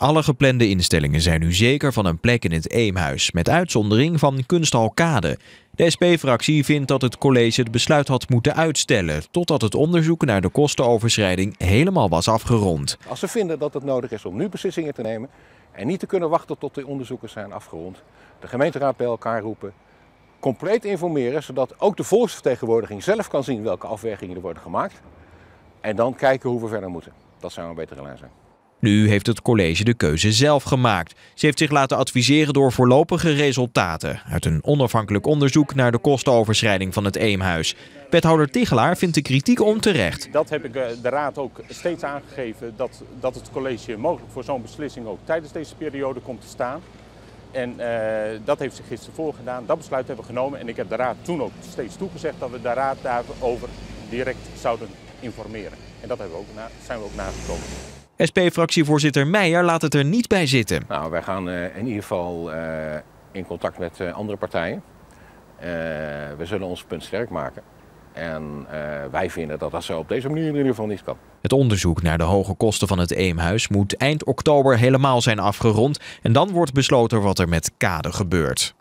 Alle geplande instellingen zijn nu zeker van een plek in het Eemhuis, met uitzondering van Kunsthal Kade. De SP-fractie vindt dat het college het besluit had moeten uitstellen totdat het onderzoek naar de kostenoverschrijding helemaal was afgerond. Als ze vinden dat het nodig is om nu beslissingen te nemen en niet te kunnen wachten tot de onderzoeken zijn afgerond, de gemeenteraad bij elkaar roepen, compleet informeren, zodat ook de volksvertegenwoordiging zelf kan zien welke afwegingen er worden gemaakt. En dan kijken hoe we verder moeten. Dat zou een betere lijn zijn. Nu heeft het college de keuze zelf gemaakt. Ze heeft zich laten adviseren door voorlopige resultaten uit een onafhankelijk onderzoek naar de kostenoverschrijding van het Eemhuis. Wethouder Tigelaar vindt de kritiek onterecht. Dat heb ik eh, de raad ook steeds aangegeven dat, dat het college mogelijk voor zo'n beslissing ook tijdens deze periode komt te staan. En uh, dat heeft zich gisteren voorgedaan. Dat besluit hebben we genomen. En ik heb de raad toen ook steeds toegezegd dat we de raad daarover direct zouden informeren. En dat hebben we ook na, zijn we ook nagekomen. SP-fractievoorzitter Meijer laat het er niet bij zitten. Nou, wij gaan uh, in ieder geval uh, in contact met andere partijen. we zullen ons punt sterk maken. En wij vinden dat dat zo op deze manier in ieder geval niet kan. Het onderzoek naar de hoge kosten van het Eemhuis moet eind oktober helemaal zijn afgerond. En dan wordt besloten wat er met Kade gebeurt.